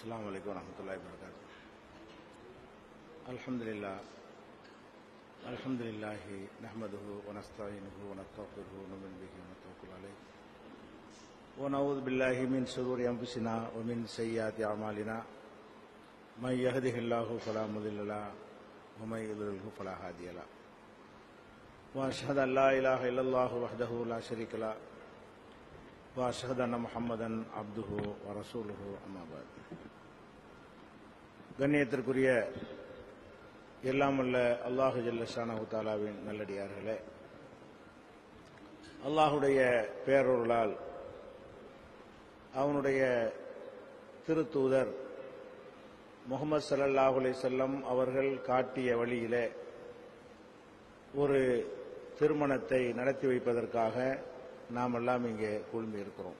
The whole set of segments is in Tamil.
السلام عليكم ورحمة الله وبركاته. الحمد لله. الحمد لله نحمده ونستعينه ونستغفره ونؤمن به ونتوكل عليه. ونعوذ بالله من شرور أنفسنا ومن سيئات أعمالنا. من يهده الله فلا مضل له ومن يضلله فلا هادي له. وأشهد أن لا إله إلا الله وحده لا شريك له. وأشهد أن محمدا عبده ورسوله أما بعد கண்ணியத்திற்குரிய எல்லாம் வல்ல அல்லாஹு ஜல்லஷானஹு தாலாவின் நல்லடியார்களே அல்லாஹுடைய பேரொருளால் அவனுடைய திருத்தூதர் முகமது ஸல்லல்லாஹு அலைஹி வஸல்லம் அவர்கள் காட்டிய வழியிலே ஒரு திருமணத்தை நடத்தி வைப்பதற்காக நாம் எல்லாம் இங்கே குழுமி இருக்கிறோம்.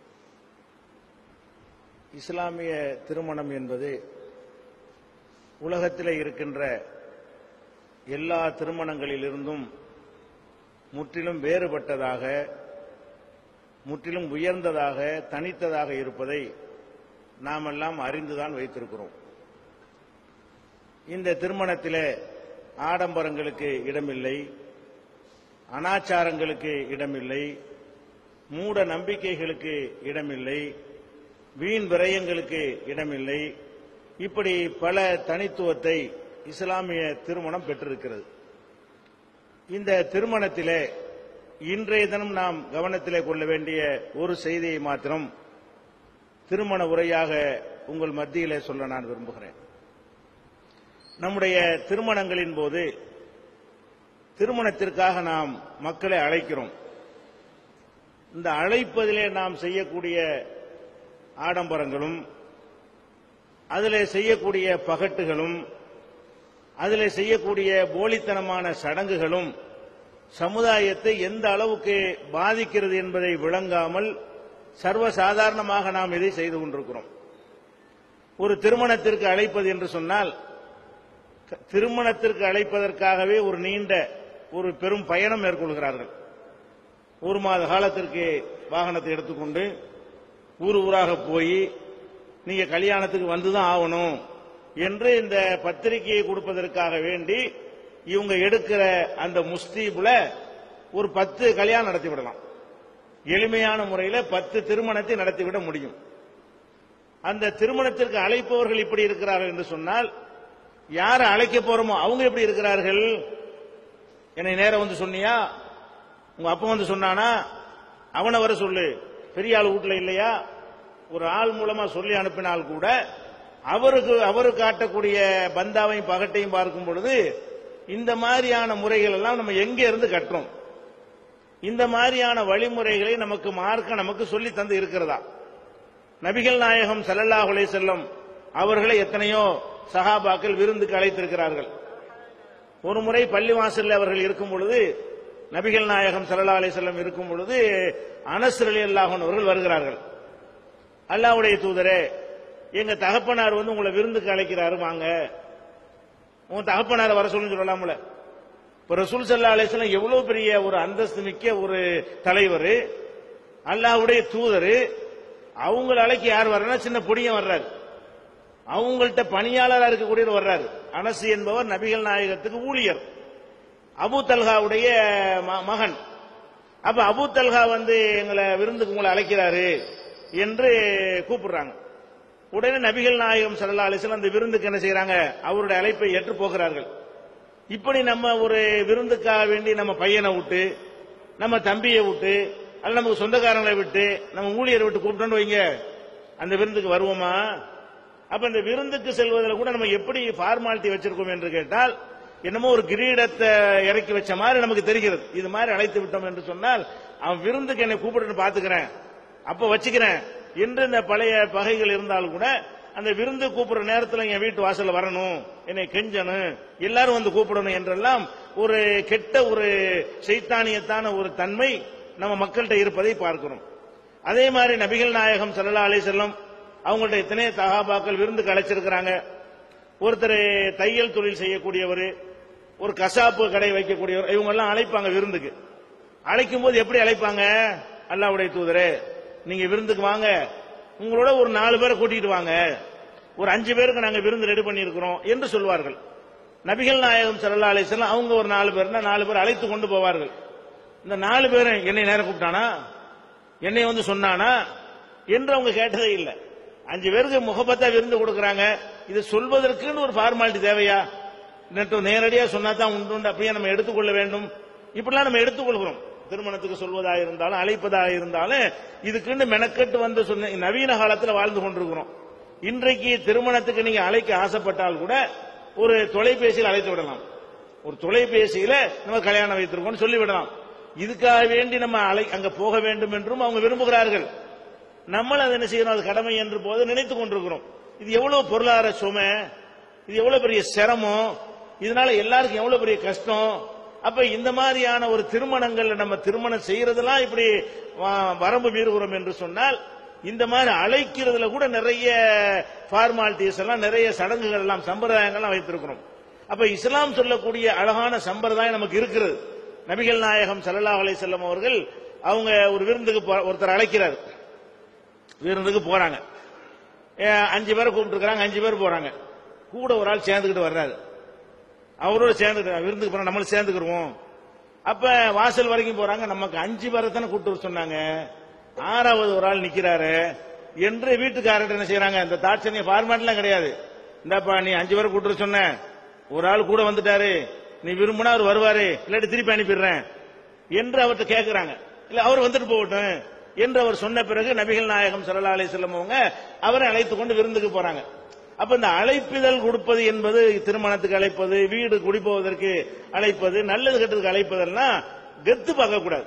இஸ்லாமிய திருமணம் என்பது உலகத்தில் இருக்கின்ற எல்லா திருமணங்களிலிருந்தும் முற்றிலும் வேறுபட்டதாக முற்றிலும் உயர்ந்ததாக தனித்ததாக இருப்பதை நாமெல்லாம் அறிந்துதான் வைத்திருக்கிறோம். இந்த திருமணத்தில் ஆடம்பரங்களுக்கு இடமில்லை அனாச்சாரங்களுக்கு இடமில்லை மூட நம்பிக்கைகளுக்கு இடமில்லை வீண் விரயங்களுக்கு இடமில்லை. இப்படி பல தனித்துவத்தை இஸ்லாமிய திருமணம் பெற்றிருக்கிறது. இந்த திருமணத்திலே இன்றைய தினம் நாம் கவனத்திலே கொள்ள வேண்டிய ஒரு செய்தியை மாத்திரம் திருமண உரையாக உங்கள் மத்தியிலே சொல்ல நான் விரும்புகிறேன். நம்முடைய திருமணங்களின் போது திருமணத்திற்காக நாம் மக்களை அழைக்கிறோம். இந்த அழைப்பதிலே நாம் செய்யக்கூடிய ஆடம்பரங்களும் அதில் செய்யக்கூடிய பகட்டுகளும் அதில் செய்யக்கூடிய போலித்தனமான சடங்குகளும் சமுதாயத்தை எந்த அளவுக்கு பாதிக்கிறது என்பதை விளங்காமல் சர்வசாதாரணமாக நாம் இதை செய்து கொண்டிருக்கிறோம். ஒரு திருமணத்திற்கு அழைப்பது என்று சொன்னால் திருமணத்திற்கு அழைப்பதற்காகவே ஒரு நீண்ட ஒரு பெரும் பயணம் மேற்கொள்கிறார்கள். ஒரு மாத காலத்திற்கு வாகனத்தை எடுத்துக்கொண்டு ஊர் ஊராக போய் நீங்க கல்யாணத்துக்கு வந்துதான் ஆகணும் என்று இந்த பத்திரிகையை கொடுப்பதற்காக வேண்டி இவங்க எடுக்கிற அந்த முஸ்தீபுல ஒரு பத்து கல்யாணம் நடத்திவிடலாம் எளிமையான முறையில் பத்து திருமணத்தை நடத்திவிட முடியும். அந்த திருமணத்திற்கு அழைப்பவர்கள் இப்படி இருக்கிறார்கள் என்று சொன்னால் யாரை அழைக்க போறோமோ அவங்க எப்படி இருக்கிறார்கள்? என்னை நேரம் வந்து சொன்னியா? உங்க அப்பா வந்து சொன்னானா அவனை வர சொல்லு. பெரிய ஆள் வீட்டுல இல்லையா? ஒரு ஆள் மூலமா சொல்லி அனுப்பினால் கூட அவருக்கு அவரு காட்டக்கூடிய பந்தாவையும் பகட்டையும் பார்க்கும் பொழுது இந்த மாதிரியான முறைகள் எல்லாம் நம்ம எங்க இருந்து கட்டுறோம் இந்த மாதிரியான வழிமுறைகளை நமக்கு மார்க்க நமக்கு சொல்லி தந்து இருக்கிறதா? நபிகள் நாயகம் சல்லல்லா அலைஹி செல்லம் அவர்களை எத்தனையோ சஹாபாக்கள் விருந்துக்கு அழைத்திருக்கிறார்கள். ஒரு முறை பள்ளிவாசலில் அவர்கள் இருக்கும் பொழுது நபிகள் நாயகம் சல்லா அலி செல்லம் இருக்கும் பொழுது அனஸ் அலி அல்லாஹன் அவர்கள் வருகிறார்கள். அல்லாவுடைய தூதரே எங்க தகப்பனார் வந்து உங்களை விருந்துக்கு அழைக்கிறாரு வாங்க. உங்க தகப்பனார் வர சொல்லு சொல்லலாம்ல இப்ப ரசூல் சல்லா அலிஸ்லாம் எவ்வளவு பெரிய ஒரு அந்தஸ்து மிக்க ஒரு தலைவர் அல்லாவுடைய தூதர் அவங்கள அழைக்க யார் வர்றா சின்ன பொடியன் வர்றாரு. அவங்கள்ட்ட பணியாளராக இருக்கக்கூடியவர் வர்றாரு. அனசு என்பவர் நபிகள் நாயகத்துக்கு ஊழியர். அபு தல்ஹாவுடைய மகன். அப்ப அபு தல்ஹா வந்து எங்களை விருந்துக்கு உங்களை அழைக்கிறாரு என்று கூப்பிடுறாங்க. உடனே நபிகள் நாயகம் சல்லா அலிஸ்லாம் அந்த விருந்துக்கு என்ன செய்யறாங்க அவருடைய அழைப்பை ஏற்று போகிறார்கள். இப்படி நம்ம ஒரு விருந்துக்காக வேண்டி நம்ம பையனை விட்டு நம்ம தம்பியை விட்டு அல்ல நமக்கு சொந்தக்காரங்களை விட்டு நம்ம ஊழியரை விட்டு கூப்பிட்டோன்னு வைங்க. அந்த விருந்துக்கு வருவோமா? அப்ப இந்த விருந்துக்கு செல்வதில் கூட நம்ம எப்படி ஃபார்மாலிட்டி வச்சிருக்கோம் என்று கேட்டால் என்னமோ ஒரு கிரீடத்தை இறக்கி வச்ச மாதிரி நமக்கு தெரிகிறது. இது மாதிரி அழைத்து விட்டோம் என்று சொன்னால் அவன் விருந்துக்கு என்னை கூப்பிட்டு பாத்துக்கிறேன் அப்ப வச்சுக்கிறேன். என்று இந்த பழைய பகைகள் இருந்தாலும் கூட அந்த விருந்து கூப்பிடுற நேரத்தில் என் வீட்டு வாசல் வரணும். என்னை கெஞ்சணும். எல்லாரும் வந்து கூப்பிடணும் என்றெல்லாம் ஒரு கெட்ட ஒரு சைத்தானியத்தான ஒரு தன்மை நம்ம மக்கள்கிட்ட இருப்பதை பார்க்கிறோம். அதே மாதிரி நபிகள் நாயகம் சல்லா அலி செல்லம் அவங்கள்ட்ட எத்தனையோ தகாபாக்கள் விருந்துக்கு அழைச்சிருக்கிறாங்க. ஒருத்தர் தையல் தொழில் செய்யக்கூடியவர் ஒரு கசாப்பு கடை வைக்கக்கூடியவர் இவங்க எல்லாம் அழைப்பாங்க விருந்துக்கு. அழைக்கும் போது எப்படி அழைப்பாங்க? அல்லாவுடைய தூதரே நீங்க விருந்துக்கு வாங்க. உங்களோட ஒரு நாலு பேரை கூட்டிட்டு வாங்க. ஒரு அஞ்சு பேருக்கு நாங்க விருந்து ரெடி பண்ணியிருக்கிறோம் என்று சொல்வார்கள். நபிகள் நாயகம் சல்லா அலைஹி அவங்க ஒரு நாலு பேர்னா நாலு பேர் அழைத்து கொண்டு போவார்கள். இந்த நாலு பேரும் என்னை நேரம் கூப்பிட்டானா? என்னை வந்து சொன்னானா? என்று அவங்க கேட்டதே இல்லை. அஞ்சு பேருக்கு முகப்பத்தா விருந்து கொடுக்கறாங்க. இது சொல்வதற்குன்னு ஒரு ஃபார்மாலிட்டி தேவையா? நேரடியா சொன்னா தான் உண்டு உண்டு அப்படியே நம்ம எடுத்துக்கொள்ள வேண்டும். இப்படிலாம் நம்ம எடுத்துக்கொள்கிறோம். திருமணத்துக்கு சொல்வதா இருந்தாலும் அழைப்பதா இருந்தாலும் இதுக்குன்னு மெனக்கெட்டு வந்து சொன்ன நவீன காலத்தில் வாழ்ந்து கொண்டிருக்கிறோம். இன்றைக்கு திருமணத்துக்கு நீங்க அழைக்க ஆசைப்பட்டால் கூட ஒரு தொலைபேசியில் அழைத்து விடலாம். ஒரு தொலைபேசியில நம்ம கல்யாணம் வைத்திருக்கோம் சொல்லிவிடலாம். இதுக்காக வேண்டி நம்ம அலை அங்க போக வேண்டும் என்றும் அவங்க விரும்புகிறார்கள். நம்மளும் அதை என்ன செய்யணும்? அது கடமை என்று போது நினைத்துக் கொண்டிருக்கிறோம். இது எவ்வளவு பொருளாதார சுமை? இது எவ்வளவு பெரிய சிரமம்? இதனால எல்லாருக்கும் எவ்வளவு பெரிய கஷ்டம்? அப்ப இந்த மாதிரியான ஒரு திருமணங்கள்ல நம்ம திருமணம் செய்யறதெல்லாம் இப்படி வ- வரம்பு மீறுகிறோம் என்று சொன்னால் இந்த மாதிரி அழைக்கிறதுல கூட நிறைய ஃபார்மாலிட்டிஸ் எல்லாம் நிறைய சடங்குகள் எல்லாம் சம்பிரதாயங்கள்லாம் வைத்திருக்கிறோம். அப்ப இஸ்லாம் சொல்லக்கூடிய அழகான சம்பிரதாயம் நமக்கு இருக்கிறது. நபிகள் நாயகம் ஸல்லல்லாஹு அலைஹி செல்லம் அவர்கள் அவங்க ஒரு விருந்துக்கு ஒருத்தர் அழைக்கிறார். விருந்துக்கு போறாங்க. அஞ்சு பேரை கூப்பிட்டுருக்காங்க அஞ்சு பேர் போறாங்க. கூட ஒரு ஆள் சேர்ந்துக்கிட்டு வர்றாரு. அவரோட சேர்ந்து விருந்துக்கு போறோம் நம்மளும் சேர்ந்துக்கிடுவோம் அப்ப வாசல் வரைக்கும் போறாங்க நமக்கு அஞ்சு பேரை தானே கூப்பிட்டு வர சொன்னாங்க. ஆறாவது ஒரு ஆள் நிக்கிறாரு. என்று வீட்டுக்காரர் என்ன செய்யறாங்க இந்த தாட்சணிய ஃபார்மேட்லாம் கிடையாது. இந்தாப்பா நீ அஞ்சு பேரை கூப்பிட்டு சொன்ன. ஒரு ஆள் கூட வந்துட்டாரு. நீ விரும்பினா அவர் வருவாரு. இல்லாட்டி திருப்பி அனுப்பிடுறேன். என்று அவர்கிட்ட கேட்கிறாங்க இல்ல அவர் வந்துட்டு போகட்டும். என்று அவர் சொன்ன பிறகு நபிகள் நாயகம் ஸல்லல்லாஹு அலைஹி அவங்க அவரை அழைத்து கொண்டு விருந்துக்கு போறாங்க. அப்ப இந்த அழைப்பிதழ் கொடுப்பது என்பது திருமணத்துக்கு அழைப்பது வீடு குடிப்போவதற்கு அழைப்பது நல்லது கெட்டதுக்கு அழைப்பதெல்லாம் கெத்து பார்க்கக்கூடாது.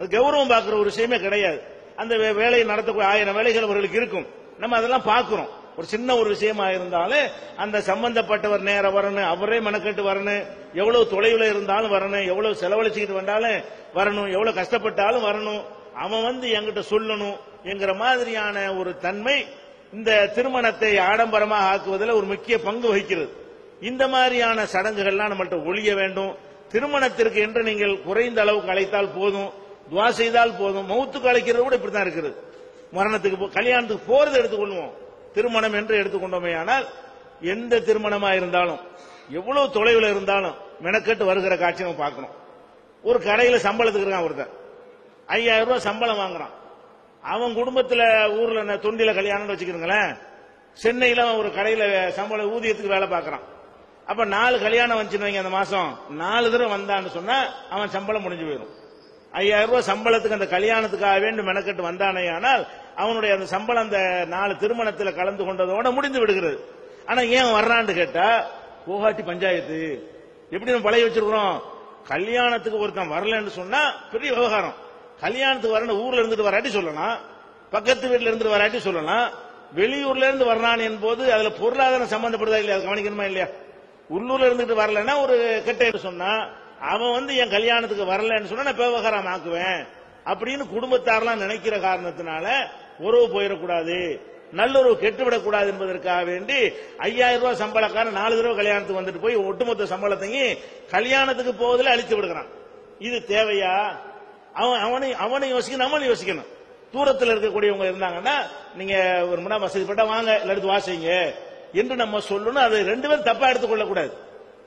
அது கௌரவம் பார்க்கிற ஒரு விஷயமே கிடையாது. அந்த வே- வேலையை நடத்தக்கூடிய ஆயிரம் வேலைகள் அவர்களுக்கு இருக்கும். நம்ம அதெல்லாம் பார்க்கிறோம். ஒரு சின்ன ஒரு விஷயமா இருந்தாலும் அந்த சம்பந்தப்பட்டவர் நேரம் வரணும் அவரே மனக்கட்டு வரணும் எவ்வளவு தொலைவில் இருந்தாலும் வரணும் எவ்வளவு செலவழிச்சுக்கிட்டு வந்தாலும் வரணும் எவ்வளவு கஷ்டப்பட்டாலும் வரணும். அவன் வந்து என்கிட்ட சொல்லணும் என்கிற மாதிரியான ஒரு தன்மை இந்த திருமணத்தை ஆடம்பரமாக ஆக்குவதில் ஒரு முக்கிய பங்கு வகிக்கிறது. இந்த மாதிரியான சடங்குகள்லாம் நம்மள்ட்ட ஒழிய வேண்டும். திருமணத்திற்கு என்று நீங்கள் குறைந்த அளவுக்கு அழைத்தால் போதும். துவா செய்தால் போதும். மௌத்துக்கு அழைக்கிறது கூட இப்படித்தான் இருக்குது. மரணத்துக்கு போ- கல்யாணத்துக்கு போறது எடுத்துக்கொள்வோம். திருமணம் என்று எடுத்துக்கொண்டோமே ஆனால் எந்த திருமணமா இருந்தாலும் எவ்வளவு தொலைவில் இருந்தாலும் மெனக்கெட்டு வருகிற காட்சி நம்ம பார்க்கணும். ஒரு கடையில் சம்பளத்துக்கு இருக்கான் ஒருத்தர் ஐயாயிரம் ரூபாய் சம்பளம் வாங்குறான். அவன் குடும்பத்துல ஊர்ல என்ன தொண்டில கல்யாணம்னு வச்சுக்கிறீங்களேன் சென்னையில அவன் ஒரு கடையில சம்பள ஊதியத்துக்கு வேலை பார்க்கறான். அப்ப நாலு கல்யாணம் வந்துச்சுன்னு வைங்க அந்த மாசம். நாலு தடவை வந்தான்னு சொன்னா அவன் சம்பளம் முடிஞ்சு போயிடும் ஐயாயிரம் ரூபாய் சம்பளத்துக்கு அந்த கல்யாணத்துக்காக வேண்டும் மெனக்கெட்டு வந்தானே ஆனால் அவனுடைய அந்த சம்பளம் அந்த நாலு திருமணத்தில் கலந்து கொண்டதோட முடிந்து விடுகிறது. ஆனா ஏன் வர்றான்னு கேட்டா கோகாட்டி பஞ்சாயத்து. எப்படி நம்ம பழைய வச்சிருக்கிறோம்? கல்யாணத்துக்கு ஒருத்தன் வரலன்னு சொன்னா பெரிய விவகாரம். கல்யாணத்துக்கு வரணும் ஊர்ல இருந்துட்டு வராட்டி சொல்லலாம் பக்கத்து வீட்டுல இருந்து வராட்டி சொல்லலாம் வெளியூர்ல இருந்து வர்றான் என்பது அதுல பொருளாதாரம் சம்பந்தப்படுதா இல்லையா? அது கவனிக்கணுமா இல்லையா? உள்ளூர்ல இருந்துட்டு வரலன்னா ஒரு கெட்ட சொன்னா அவன் வந்து என் கல்யாணத்துக்கு வரலன்னு சொன்னா நான் விவகாரம் ஆக்குவேன் அப்படின்னு குடும்பத்தாரெல்லாம் நினைக்கிற காரணத்தினால உறவு போயிடக்கூடாது நல்லுறவு கெட்டுவிடக்கூடாது என்பதற்காக வேண்டி ஐயாயிரம் ரூபாய் சம்பளக்காரன் நாலு தடவை கல்யாணத்துக்கு வந்துட்டு போய் ஒட்டுமொத்த சம்பளத்தையும் கல்யாணத்துக்கு போவதில் அழித்து விடுகிறான். இது தேவையா? அவன் அவனை அவனை யோசிக்கணும் நம்மளும் யோசிக்கணும். தூரத்தில் இருக்கக்கூடியவங்க இருந்தாங்கன்னா நீங்க ஒரு முன்னா பட்டா வாங்க இல்லாட்டி வாசிங்க. என்று நம்ம சொல்லணும் அதை ரெண்டு பேரும் தப்பா எடுத்துக்கொள்ள கூடாது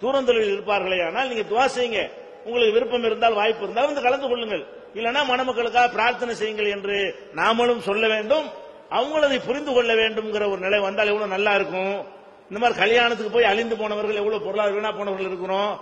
தூரந்தொழில் இருப்பார்களே ஆனால் நீங்க துவா செய்யுங்க உங்களுக்கு விருப்பம் இருந்தால் வாய்ப்பு இருந்தால் வந்து கலந்து கொள்ளுங்கள். இல்லைன்னா மணமக்களுக்காக பிரார்த்தனை செய்யுங்கள் என்று நாமளும் சொல்ல வேண்டும். அவங்களும் அதை புரிந்து கொள்ள வேண்டும்ங்கிற ஒரு நிலை வந்தால் எவ்வளவு நல்லா இருக்கும். இந்த மாதிரி கல்யாணத்துக்கு போய் அழிந்து போனவர்கள் எவ்வளவு பொருளாதார வீணா போனவர்கள் இருக்கிறோம்.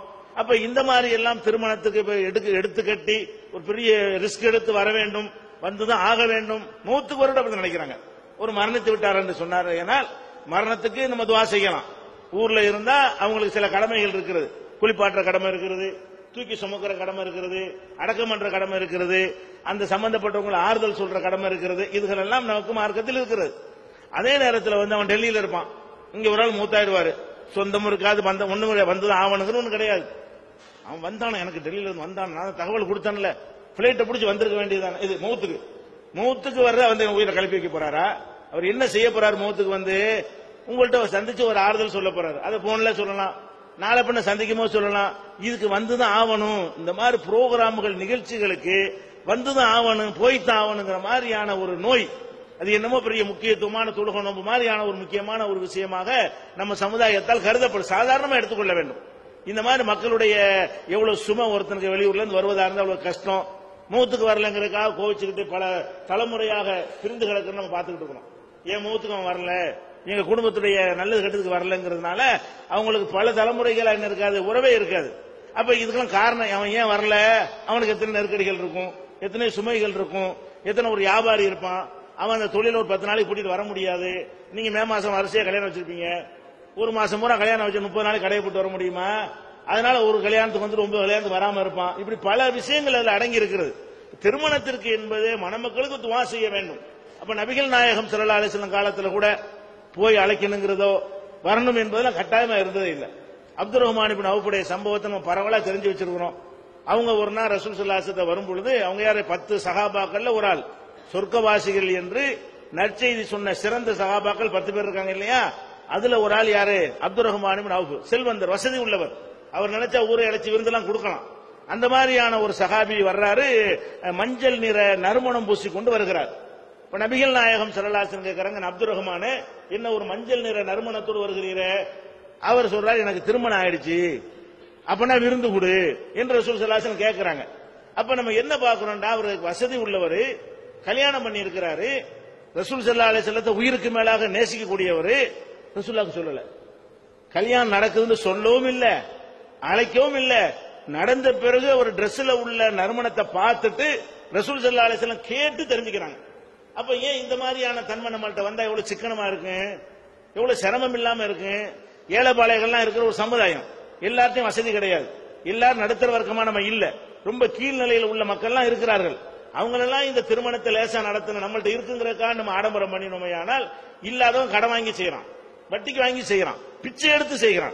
அப்ப இந்த மாதிரி எல்லாம் திருமணத்துக்கு போய் எடுக்க எடுத்து கட்டி ஒரு பெரிய ரிஸ்க் எடுத்து வர வேண்டும் வந்துதான் ஆக வேண்டும். நூத்துக்கு வருடம் அப்படி நினைக்கிறாங்க. ஒரு மரணித்து விட்டார் என்று சொன்னார். ஏனால் மரணத்துக்கு நம்ம துவா செய்யலாம். ஊர்ல இருந்தா அவங்களுக்கு சில கடமைகள் இருக்கிறது. குளிப்பாட்டுற கடமை இருக்கிறது தூக்கி சுமக்கிற கடமை இருக்கிறது அடக்கம் பண்ற கடமை இருக்கிறது அந்த சம்பந்தப்பட்டவங்களை ஆறுதல் சொல்ற கடமை இருக்கிறது. இதுகள் எல்லாம் நமக்கு மார்க்கத்தில் இருக்கிறது. அதே நேரத்தில் வந்து அவன் டெல்லியில இருப்பான். இங்க ஒரு ஆள் மூத்தாயிடுவாரு. சொந்தமும் இருக்காது வந்த ஒண்ணு வந்தது ஆவணுங்கிற ஒன்று கிடையாது. அவன் வந்தானே எனக்கு டெல்லியில இருந்து வந்தான். நான் தகவல் கொடுத்தான்ல. பிளைட்டை பிடிச்சி வந்திருக்க வேண்டியதான இது மௌத்துக்கு மௌத்துக்கு வர்ற வந்து என் உயிரை கலப்பி வைக்க போறாரா? அவர் என்ன செய்ய போறாரு மௌத்துக்கு வந்து? உங்கள்ட்ட சந்திச்சு ஒரு ஆறுதல் சொல்ல போறாரு. அதை போன்ல சொல்லலாம். நாளை பின்ன சந்திக்குமோ சொல்லலாம். இதுக்கு வந்துதான் ஆகணும். இந்த மாதிரி புரோகிராம்கள் நிகழ்ச்சிகளுக்கு வந்துதான் ஆகணும் போய்த்தான் ஆகணுங்கிற மாதிரியான ஒரு நோய். அது என்னமோ பெரிய முக்கியத்துவமான தொழுகை மாதிரியான ஒரு முக்கியமான ஒரு விஷயமாக நம்ம சமுதாயத்தால் கருதப்படும். சாதாரணமா எடுத்துக்கொள்ள வேண்டும். இந்த மாதிரி மக்களுடைய எவ்வளவு சுமை ஒருத்தனுக்கு வெளியூர்ல இருந்து வருவதா இருந்தால் அவ்வளவு கஷ்டம். மூத்துக்கு வரலங்கிறதுக்காக கோவிச்சுக்கிட்டு பல தலைமுறையாக பிரிந்து கிடக்குன்னு நம்ம பார்த்துக்கிட்டு இருக்கிறோம் ஏன் மூத்துக்கு அவன் வரல? எங்க குடும்பத்துடைய நல்லது கெட்டதுக்கு வரலங்கிறதுனால அவங்களுக்கு பல தலைமுறைகளா என்ன இருக்காது உறவே இருக்காது. அப்ப இதுக்கெல்லாம் காரணம் அவன் ஏன் வரல? அவனுக்கு எத்தனை நெருக்கடிகள் இருக்கும்? எத்தனை சுமைகள் இருக்கும்? எத்தனை ஒரு வியாபாரி இருப்பான்? அவன் அந்த தொழில ஒரு பத்து நாளைக்கு கூட்டிட்டு வர முடியாது. நீங்க மே மாசம் வரிசையா கல்யாணம் வச்சிருப்பீங்க. ஒரு மாசம் பூரா கல்யாணம் வச்சு முப்பது நாள் கடையை போட்டு வர முடியுமா? அதனால ஒரு கல்யாணத்துக்கு வந்து ரொம்ப கல்யாணத்துக்கு வராம இருப்பான். இப்படி பல விஷயங்கள் அதுல அடங்கி இருக்கிறது திருமணத்திற்கு என்பது மணமக்களுக்கு துவா செய்ய வேண்டும். அப்ப நபிகள் நாயகம் ஸல்லல்லாஹு அலைஹி காலத்துல கூட போய் அழைக்கணுங்கிறதோ வரணும் என்பதெல்லாம் கட்டாயமா இருந்ததே இல்லை. அப்துல் ரஹ்மான் இப்ப அவுஃபுடைய சம்பவத்தை நம்ம பரவலா தெரிஞ்சு வச்சிருக்கிறோம். அவங்க ஒரு நாள் ரசூல் சுல்லாசத்தை வரும் பொழுது அவங்க யாரு? பத்து சகாபாக்கள்ல ஒரு ஆள். சொர்க்கவாசிகள் என்று நற்செய்தி சொன்ன சிறந்த சகாபாக்கள் பத்து பேர் இருக்காங்க இல்லையா? அதுல ஒரு ஆள் யாரு? அப்துல் ரஹ்மான் செல்வந்தர் வசதி உள்ளவர். அவர் நினைச்சா ஊரை அழைச்சி விருந்தெல்லாம் கொடுக்கலாம். அந்த மாதிரியான ஒரு சகாபி வர்றாரு. மஞ்சள் நிற நறுமணம் பூசி கொண்டு வருகிறார். இப்ப நபிகள் நாயகம் சரலாசன் கேட்கிறாங்க அப்துல் ரஹ்மானே. என்ன ஒரு மஞ்சள் நிற நறுமணத்தோடு வருகிறீர? அவர் சொல்றாரு எனக்கு திருமணம் ஆயிடுச்சு. அப்பனா விருந்து கொடு. என்று ரசூல் சலாசன் கேட்கிறாங்க அப்ப நம்ம என்ன பாக்குறோம்டா அவருக்கு வசதி உள்ளவர் கல்யாணம் பண்ணி இருக்கிறாரு ரசூல் சல்லா அலி செல்லத்தை உயிருக்கு மேலாக நேசிக்கக்கூடியவர். ரசூல்லாக்கு சொல்லல. கல்யாணம் நடக்குதுன்னு சொல்லவும் இல்ல அழைக்கவும் இல்ல. நடந்த பிறகு ஒரு Dressல உள்ள நறுமணத்தை பார்த்துட்டு ரசூல் சல்லா அலிஸ்லாம் கேட்டு தெரிஞ்சுக்கிறாங்க. அப்ப ஏன் இந்த மாதிரியான தன்மை நம்மள்ட்ட வந்தா எவ்வளவு சிக்கனமா இருக்கு? எவ்வளவு சிரமம் இல்லாம இருக்கு? ஏழைப்பாளையங்கள்லாம் இருக்கிற ஒரு சமுதாயம். எல்லாத்தையும் வசதி கிடையாது. எல்லாரும் நடுத்தர வர்க்கமா நம்ம இல்ல. ரொம்ப கீழ்நிலையில் உள்ள மக்கள்லாம் இருக்கிறார்கள். அவங்களெல்லாம் இந்த திருமணத்தை லேசா நடத்தணும் நம்மள்ட்ட இருக்குங்கிறக்கா நம்ம ஆடம்பரம் பண்ணினோமே ஆனால் இல்லாதவன் கடன் வாங்கி செய்யறான். வட்டிக்கு வாங்கி செய்கிறான் பிச்சை எடுத்து செய்கிறான்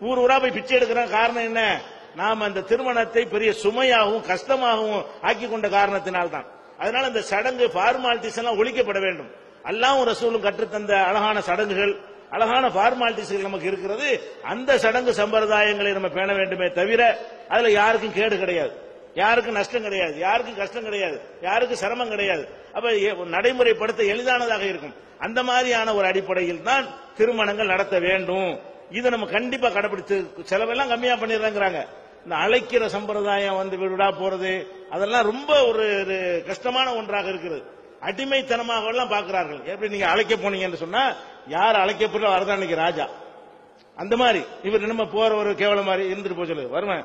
ஊர் ஊரா போய் பிச்சை எடுக்கிறான். காரணம் என்ன? நாம் அந்த திருமணத்தை பெரிய சுமையாகவும் கஷ்டமாகவும் ஆக்கி கொண்ட காரணத்தினால்தான். அதனால இந்த சடங்கு ஃபார்மாலிட்டிஸ் எல்லாம் ஒழிக்கப்பட வேண்டும். அல்லாவும் ரசூலும் கற்றுத்தந்த அழகான சடங்குகள் அழகான ஃபார்மாலிட்டிஸ்கள் நமக்கு இருக்கிறது. அந்த சடங்கு சம்பிரதாயங்களை நம்ம பேண வேண்டுமே தவிர அதுல யாருக்கும் கேடு கிடையாது. யாருக்கும் நஷ்டம் கிடையாது யாருக்கும் கஷ்டம் கிடையாது யாருக்கும் சிரமம் கிடையாது. அப்ப நடைமுறைப்படுத்த எளிதானதாக இருக்கும். அந்த மாதிரியான ஒரு அடிப்படையில் தான் திருமணங்கள் நடத்த வேண்டும். இதை நம்ம கண்டிப்பா கடைபிடித்து செலவெல்லாம் கம்மியா பண்ணிடுறாங்கிறாங்க. இந்த அழைக்கிற சம்பிரதாயம் வந்து வீடுடா போறது அதெல்லாம் ரொம்ப ஒரு ஒரு கஷ்டமான ஒன்றாக இருக்கிறது அடிமைத்தனமாக எல்லாம் பார்க்கிறார்கள். எப்படி நீங்க அழைக்க போனீங்கன்னு சொன்னா யார் அழைக்க போறோம் வரதான் ராஜா. அந்த மாதிரி இவர் நம்ம போற ஒரு கேவலம் மாதிரி இருந்துட்டு போச்சு சொல்லு. வருவேன்.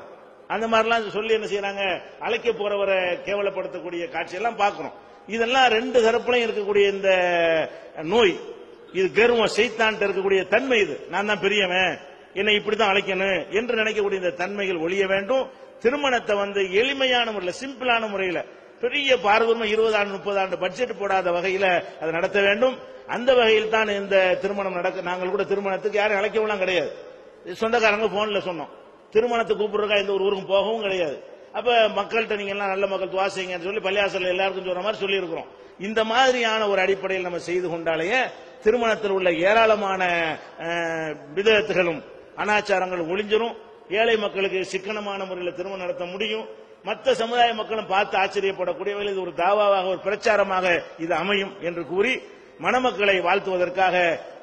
அந்த மாதிரிலாம் சொல்லி என்ன செய்யறாங்க? அழைக்க போறவரை கேவலப்படுத்தக்கூடிய காட்சியெல்லாம் பார்க்கிறோம். இதெல்லாம் ரெண்டு தரப்புலையும் இருக்கக்கூடிய இந்த நோய் இது கர்வம் செய்தான்ட்டு இருக்கக்கூடிய தன்மை இது. நான் தான் பெரியவன் என்னை இப்படிதான் அழைக்கணும் என்று நினைக்கக்கூடிய இந்த தன்மைகள் ஒழிய வேண்டும். திருமணத்தை வந்து எளிமையான முறையில் சிம்பிளான முறையில் பெரிய பார்வர்ம இருபது ஆண்டு முப்பது ஆண்டு பட்ஜெட் போடாத வகையில் அதை நடத்த வேண்டும். அந்த வகையில் தான் இந்த திருமணம் நடக்க நாங்கள் கூட திருமணத்துக்கு யாரும் அழைக்கவும் கிடையாது. சொந்தக்காரங்க போன்ல சொன்னோம். திருமணத்தை கூப்பிடுறக்கா எந்த ஒரு ஊருக்கும் போகவும் கிடையாது. அப்ப மக்கள்கிட்ட நீங்க எல்லாம் நல்ல மக்கள் துவா செய்யுங்கன்னு சொல்லி பள்ளியாசல் எல்லாருக்கும் சொல்ற மாதிரி சொல்லி இருக்கிறோம் இந்த மாதிரியான ஒரு அடிப்படையில் நம்ம செய்து கொண்டாலேயே திருமணத்தில் உள்ள ஏராளமான விதத்துகளும் அனாச்சாரங்களும் ஒளிஞ்சிரும். ஏழை மக்களுக்கு சிக்கனமான முறையில் திருமணம் நடத்த முடியும். மற்ற சமுதாய மக்களும் பார்த்து ஆச்சரியப்படக்கூடியவர்கள் இது ஒரு தாவாவாக ஒரு பிரச்சாரமாக இது அமையும் என்று கூறி மணமக்களை வாழ்த்துவதற்காக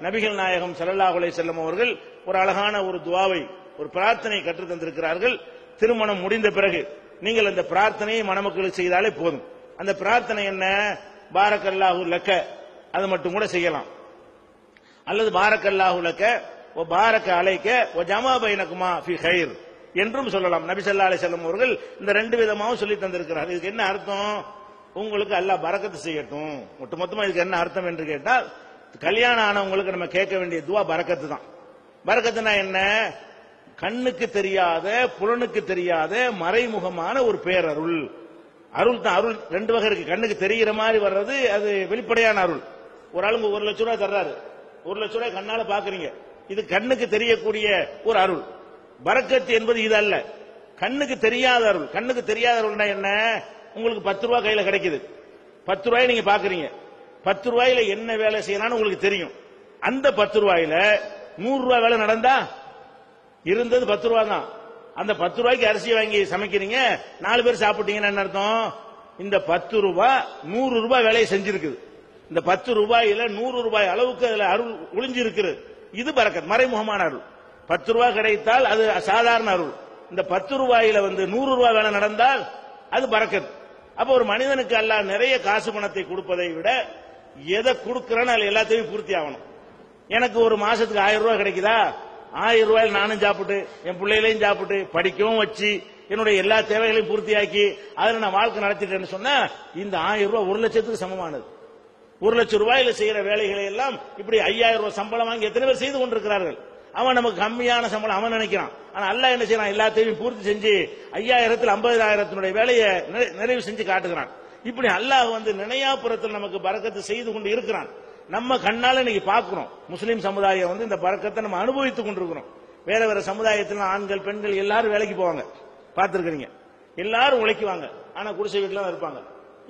நபிகள் நாயகம் சல்லல்லாஹுலே செல்லும் செல்லம் அவர்கள் ஒரு அழகான ஒரு துவாவை ஒரு பிரார்த்தனை கற்றுத் தந்திருக்கிறார்கள். திருமணம் முடிந்த பிறகு நீங்கள் அந்த பிரார்த்தனையை மணமக்களுக்கு செய்தாலே போதும். அந்த பிரார்த்தனை என்ன? பாரக்கல்லாஹு லக்க. அது மட்டும் கூட செய்யலாம். அல்லது பாரக்கல்லாஹு லக்க ஓ பாரக்க அலைக்க ஓ ஜமா பைனகுமா ஃபி ஹைர் என்றும் சொல்லலாம். நபி ஸல்லல்லாஹு அலைஹி அவர்கள் இந்த ரெண்டு விதமாகவும் சொல்லி தந்திருக்கிறார் இதுக்கு என்ன அர்த்தம்? உங்களுக்கு அல்லாஹ் பரக்கத்து செய்யட்டும். ஒட்டுமொத்தமா இதுக்கு என்ன அர்த்தம் என்று கேட்டால் கல்யாணம் ஆனவங்களுக்கு நம்ம கேட்க வேண்டிய துவா பறக்கத்து தான் பறக்கத்துனா என்ன? கண்ணுக்கு தெரியாத புலனுக்கு தெரியாத மறைமுகமான ஒரு பேரருள் அருள். தான் அருள். ரெண்டு வகை இருக்கு. கண்ணுக்கு தெரிகிற மாதிரி வர்றது அது வெளிப்படையான அருள். ஒரு ஆளுங்க ஒரு லட்ச ரூபாய் தர்றாரு. ஒரு லட்ச ரூபாய் கண்ணால பாக்குறீங்க. இது கண்ணுக்கு தெரியக்கூடிய ஒரு அருள். பரக்கத்து என்பது இது அல்ல. கண்ணுக்கு தெரியாத அருள். கண்ணுக்கு தெரியாத அருள்னா என்ன? உங்களுக்கு பத்து ரூபாய் கையில கிடைக்குது. பத்து ரூபாய் நீங்க பாக்குறீங்க. பத்து ரூபாயில என்ன வேலை செய்யலாம்னு உங்களுக்கு தெரியும். அந்த பத்து ரூபாயில நூறு ரூபாய் வேலை நடந்தா இருந்தது பத்து ரூபா தான். அந்த பத்து ரூபாய்க்கு அரிசி வாங்கி சமைக்கிறீங்க நாலு பேர் சாப்பிட்டீங்கன்னா என்ன அர்த்தம்? இந்த பத்து ரூபாய் நூறு ரூபாய் வேலையை செஞ்சிருக்குது. இந்த பத்து ரூபாயில நூறு ரூபாய் அளவுக்கு அதுல அருள் ஒளிஞ்சு இருக்கிறது இது பரக்கத் மறைமுகமான அருள். பத்து ரூபாய் கிடைத்தால் அது சாதாரண அருள். இந்த பத்து ரூபாயில வந்து நூறு ரூபாய் வேலை நடந்தால் அது பரக்கத் அப்ப ஒரு மனிதனுக்கு அல்ல நிறைய காசு பணத்தை கொடுப்பதை விட எதை கொடுக்கிறேன்னு அதுல எல்லாத்தையும் பூர்த்தி ஆகணும். எனக்கு ஒரு மாசத்துக்கு ஆயிரம் ரூபாய் கிடைக்குதா? ஆயிரம் ரூபாயில் நானும் சாப்பிட்டு என் பிள்ளைகளையும் சாப்பிட்டு படிக்கவும் வச்சு என்னுடைய எல்லா தேவைகளையும் பூர்த்தியாக்கி அதில் நான் வாழ்க்கை நடத்திட்டேன்னு சொன்னா இந்த ஆயிரம் ரூபாய் ஒரு லட்சத்துக்கு சமமானது. ஒரு லட்சம் ரூபாயில செய்யற வேலைகளை எல்லாம் இப்படி ஐயாயிரம் ரூபாய் சம்பளம் வாங்கி எத்தனை பேர் செய்து கொண்டிருக்கிறார்கள்? அவன் நமக்கு கம்மியான சம்பளம் அவன் நினைக்கிறான். ஆனா அல்லாஹ் என்ன செய்யறான்? எல்லாத்தையும் பூர்த்தி செஞ்சு ஐயாயிரத்தில் ஐம்பதாயிரத்தினுடைய வேலையை நிறை- நிறைவு செஞ்சு காட்டுகிறான். இப்படி அல்லாஹ் வந்து நினையாபுரத்தில் நமக்கு பறக்கத்து செய்து கொண்டு இருக்கிறான். நம்ம கண்ணால இன்னைக்கு பார்க்கிறோம் முஸ்லீம் சமுதாயம் வந்து இந்த பறக்கத்தை நம்ம அனுபவித்துக் கொண்டிருக்கிறோம். வேற வேற சமுதாயத்தில் ஆண்கள் பெண்கள் எல்லாரும் வேலைக்கு போவாங்க. பார்த்திருக்கிறீங்க. எல்லாரும் உழைக்குவாங்க. ஆனா குடிசை வீட்டுல தான் இருப்பாங்க.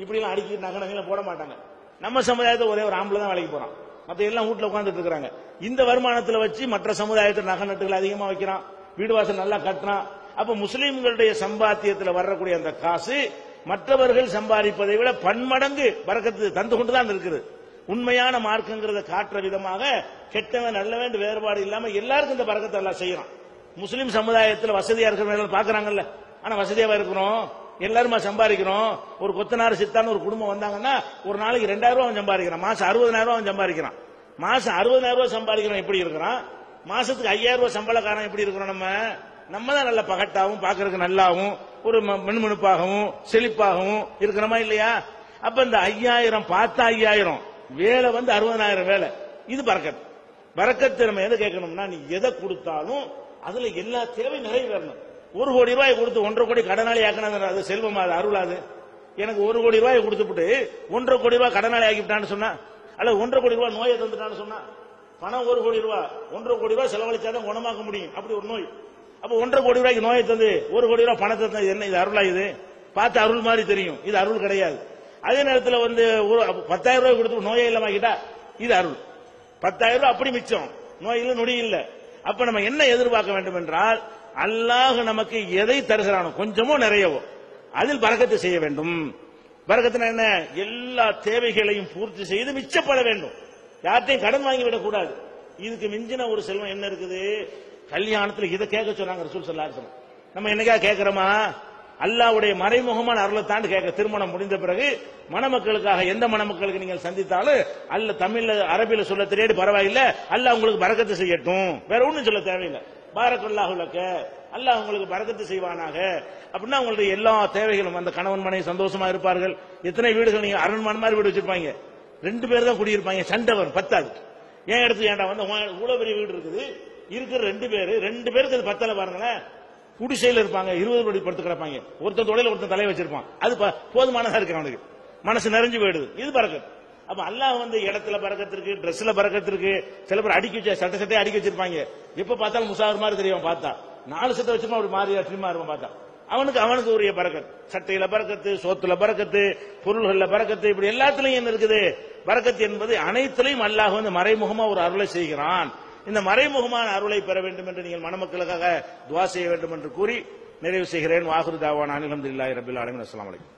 இப்படிலாம் எல்லாம் அடிக்கி நகை நகைலாம் போட மாட்டாங்க. நம்ம சமுதாயத்தை ஒரே ஒரு ஆம்பளை தான் வேலைக்கு போறான். மற்ற எல்லாம் வீட்டில் உட்காந்துட்டு இருக்கிறாங்க. இந்த வருமானத்தில் வச்சு மற்ற சமுதாயத்தில் நகை நட்டுகள் அதிகமாக வைக்கிறான். வீடு வாசல் நல்லா கட்டுறான். அப்ப முஸ்லீம்களுடைய சம்பாத்தியத்தில் வரக்கூடிய அந்த காசு மற்றவர்கள் சம்பாதிப்பதை விட பன்மடங்கு பறக்கத்து தந்து கொண்டுதான் இருக்குது. உண்மையான மார்க்கங்கிறத காட்டுற விதமாக கெட்டவன் நல்லவன் வேறுபாடு இல்லாம எல்லாருக்கும் இந்த பறக்கத்தை எல்லாம் செய்யறான். முஸ்லீம் சமுதாயத்தில் வசதியா இருக்கிறவங்க பாக்குறாங்கல்ல ஆனா வசதியாவா இருக்கிறோம்? எல்லாருமா சம்பாதிக்கிறோம்? ஒரு கொத்தனார் சித்தான்னு ஒரு குடும்பம் வந்தாங்கன்னா ஒரு நாளைக்கு ரெண்டாயிரம் ரூபாய் அவன் சம்பாதிக்கிறான். மாசம் அறுபதாயிரம் ரூபாய் அவன் சம்பாதிக்கிறான். மாசம் அறுபதாயிரம் ரூபாய் சம்பாதிக்கிறோம் எப்படி இருக்கிறான்? மாசத்துக்கு ஐயாயிரம் ரூபாய் சம்பளக்காரன் எப்படி இருக்கிறோம் நம்ம? நம்ம தான் நல்ல பகட்டாவும் பாக்குறதுக்கு நல்லாவும் ஒரு ம- மினுமினுப்பாகவும் செழிப்பாகவும் இருக்கிறோமா இல்லையா? அப்ப இந்த ஐயாயிரம் பார்த்தா ஐயாயிரம் வேலை வந்து அறுபதாயிரம் வேலை. இது பறக்கத் பறக்கத்து நம்ம எதை கேட்கணும்னா நீ எதை கொடுத்தாலும் அதுல எல்லா தேவையும் நிறைவேறணும். ஒரு கோடி ரூபாய் கொடுத்து ஒன்றரை கோடி கடனாளி ஆக்கினது அது செல்வமா அது அருளாது எனக்கு ஒரு கோடி ரூபாய் கொடுத்துட்டு ஒன்றரை கோடி ரூபாய் கடனாளி ஆக்கிவிட்டான்னு சொன்னா அல்ல ஒன்றரை கோடி ரூபாய் நோயை தந்துட்டான்னு சொன்னா பணம் ஒரு கோடி ரூபாய் ஒன்றரை கோடி ரூபாய் செலவழிச்சாதான் குணமாக்க முடியும். அப்படி ஒரு நோய். அப்ப ஒன்றரை கோடி ரூபாய்க்கு நோயை தந்து ஒரு கோடி ரூபாய் பணத்தை தந்து என்ன இது அருளா இது? பார்த்து அருள் மாதிரி தெரியும். இது அருள் கிடையாது. அதே நேரத்தில் வந்து ஒரு பத்தாயிரம் ரூபாய் கொடுத்து நோயே இல்லாமக்கிட்டா இது அருள். பத்தாயிரம் ரூபாய் அப்படி மிச்சம். நோய் இல்லை நொடி இல்லை. அப்ப நம்ம என்ன எதிர்பார்க்க வேண்டும் என்றால் அல்லாஹ் நமக்கு எதை தருகிறானோ கொஞ்சமோ நிறையவோ அதில் பறக்கத்தை செய்ய வேண்டும். பறக்கத்தின என்ன? எல்லா தேவைகளையும் பூர்த்தி செய்து மிச்சப்பட வேண்டும். யார்ட்டையும் கடன் வாங்கி விடக்கூடாது. இதுக்கு மிஞ்சின ஒரு செல்வம் என்ன இருக்குது? கல்யாணத்தில் இதை கேட்க சொன்னாங்க ரசூல் சொல்லாரு நம்ம என்னைக்கா கேட்கிறோமா? அல்லாவுடைய மறைமுகமான அருளை தாண்டி கேட்க திருமணம் முடிந்த பிறகு மணமக்களுக்காக எந்த மணமக்களுக்கு நீங்கள் சந்தித்தாலும் அல்ல தமிழ்ல அரபியில சொல்ல தெரியாது பரவாயில்ல. அல்ல உங்களுக்கு பறக்கத்து செய்யட்டும். வேற ஒண்ணும் சொல்ல தேவையில்லை. பாரக்கல்லாஹுலக்க அல்லாஹ் உங்களுக்கு பரக்கத்து செய்வானாக. அப்படின்னா உங்களுடைய எல்லா தேவைகளும் அந்த கணவன் மனைவி சந்தோஷமா இருப்பார்கள். எத்தனை வீடுகள் நீங்க அரண்மனை மாதிரி வீடு வச்சிருப்பாங்க? ரெண்டு பேர் தான் குடியிருப்பாங்க. சண்டை வரும் பத்தாது. ஏன் எடுத்து ஏன்டா வந்து உன் இவ்வளவு பெரிய வீடு இருக்குது. இருக்கிற ரெண்டு பேரு ரெண்டு பேருக்கு அது பத்தல பாருங்களேன். குடிசையில் இருப்பாங்க இருபது கோடி படுத்து கிடப்பாங்க. ஒருத்தன் தொடையில ஒருத்தன் தலையை வச்சிருப்பான். அது போதுமானதா இருக்கு அவனுக்கு. மனசு நிறைஞ்சு போயிடுது. இது பறக்கத் அப்ப அல்லாஹ் வந்து இடத்துல பறக்கத்திற்கு ட்ரெஸ்ல பறக்கத்திற்கு சில பேர் அடிக்க வச்ச சட்ட சட்டையை அடிக்க வச்சிருப்பாங்க. எப்ப பார்த்தாலும் முசாவர் மாதிரி தெரியும் பார்த்தா. நாலு சட்டை வச்சிருப்பான் ஒரு மாதிரியா ட்ரிம்மா இருப்பான் பார்த்தா. அவனுக்கு அவனுக்கு உரிய பறக்கத் சட்டையில பறக்கத்து சோத்துல பறக்கத்து பொருள்கள்ல பறக்கத்து இப்படி எல்லாத்துலயும் என்ன இருக்குது? பறக்கத்து என்பது அனைத்திலையும் அல்லாஹ் வந்து மறைமுகமா ஒரு அருளை செய்கிறான். இந்த மறைமுகமான அருளை பெற வேண்டும் என்று நீங்கள் மணமக்களுக்காக துவா செய்ய வேண்டும் என்று கூறி நிறைவு செய்கிறேன். வாகுரு தாவான் அனிலம்துல்லாஹி ரபில் அலமின் அஸ்லாம் வலைக்கும்